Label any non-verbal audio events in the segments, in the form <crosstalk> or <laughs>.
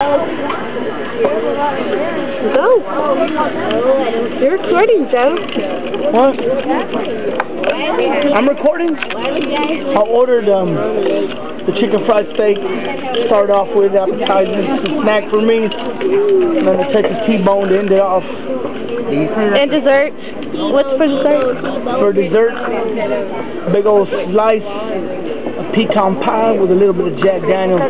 Go. You're recording, Joe. What? I'm recording. I ordered um the chicken fried steak. Start off with appetizers, a snack for me, and then I take the Texas T-bone to end it off. And dessert. What's for dessert? For dessert, big old slice of pecan pie with a little bit of Jack Daniels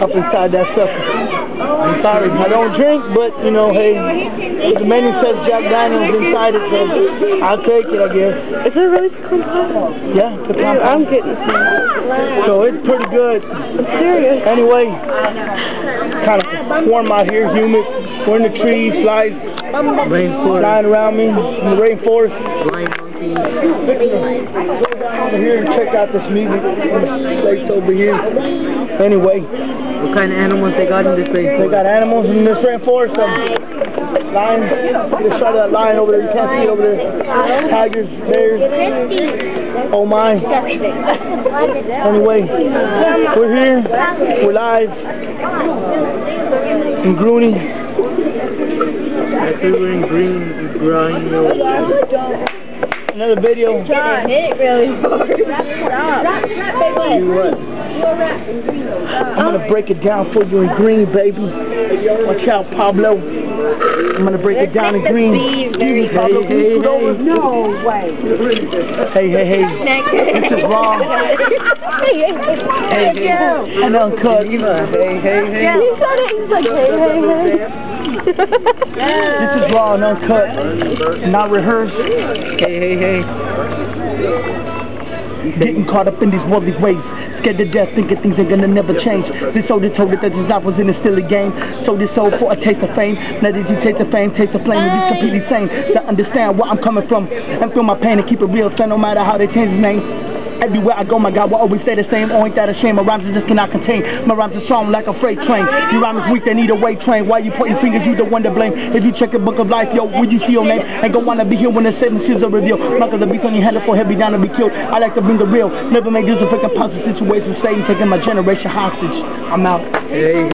up inside that sucker. I'm sorry, I don't drink, but you know, hey, the menu says Jack Daniels inside it, so I'll take it, I guess. Is it really pecan pie? Yeah, pecan pie. I'm getting some. So it's pretty good. I'm serious. Anyway, kind of warm out here, humid. We're in the trees, flies rainforest. flying around me in the rainforest. Over here and check out this music place over here. Anyway, What kind of animals they got in this place? they got animals in this rainforest. Um, lions. Get a shot of that lion over there. You can't see it over there. Tigers, bears. Oh my. Anyway, we're here. We're live in Grooney. That's we're in Gruene, Gruene, Another video. John, hit really hard. You what? I'm gonna break it down for you in Gruene, baby. Watch out, Pablo. I'm gonna break it down in Gruene. Excuse me, Pablo. Can you scoot over? No way. Hey, hey, hey. This is wrong. <laughs> Hey, Joe. And uncut. Hey, hey, hey. Yeah, he said it. He's like, hey, hey, hey. This is raw and uncut. Not rehearsed. Hey, hey, hey. Getting caught up in these worldly ways. Scared to death, thinking things ain't gonna never change. This old soldier told it that his life was in a silly game. Sold his soul for a taste of fame. Now did you taste the fame, taste the flame, and be completely sane. To understand where I'm coming from and feel my pain and keep it real, son, no matter how they change his name. Everywhere I go, my God will always stay the same. Oh, ain't that a shame? My rhymes just cannot contain. My rhymes are strong like a freight train. Your rhyme is weak, they need a weight train. Why you pointing fingers? You the one to blame. If you check the book of life, yo, will you see your name? Ain't gonna wanna be here when the seven seals are revealed. Knuckle the beast on your hand for heavy down to be killed. I like to bring the real. Never make this a freaking positive situation. Satan taking my generation hostage. I'm out. Hey.